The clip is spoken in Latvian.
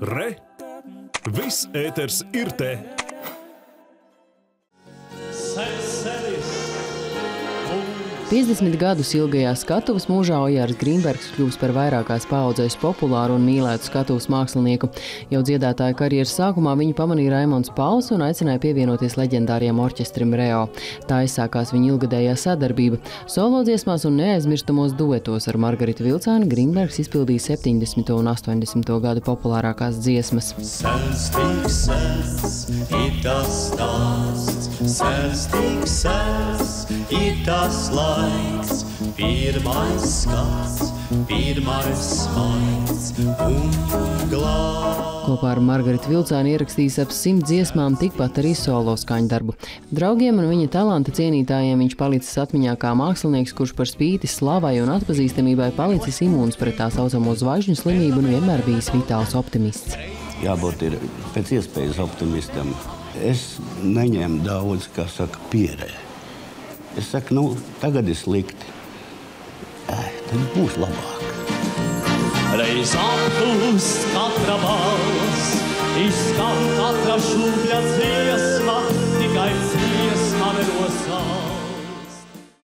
Re! Viss ēters ir te! Seseris, un 50 gadus ilgajā skatuves mūžā Ojārs Grīnbergs kļūs par vairākās paudzēs populāru un mīlētu skatuves mākslinieku. Jau dziedātāja karjeras sākumā viņu pamanīja Raimons Pauls un aicināja pievienoties leģendāriem orķestrim Reo. Tā izsākās viņa ilgadējā sadarbība. Solo dziesmās un neaizmirstamos duetos ar Margaritu Vilcānu Grīnbergs izpildīja 70. un 80. gadu populārākās dziesmas. sēstīgs sēs, ir tas stāsts, sēstīgs sēs, ir tas laiks, pirmais skats, pirmais smaids un glābs. Kopā ar Margaritu Vilcānu ierakstījis ap simt dziesmām, tikpat arī solo skaņdarbu. Draugiem un viņa talanta cienītājiem viņš palicis atmiņā kā mākslinieks, kurš par spīti slavai un atpazīstamībai palicis imūns pret tā saucamo zvaigžņu slimību un vienmēr bijis vitāls optimists. Jābūt ir pēc iespējas optimistam. Es neņēmu daudz, kā saka, pierē. Es saku, nu, tagad ir slikti. Ai, tad būs labāk. Reiz apklust katra balss, izskan katra šūpļa dziesma,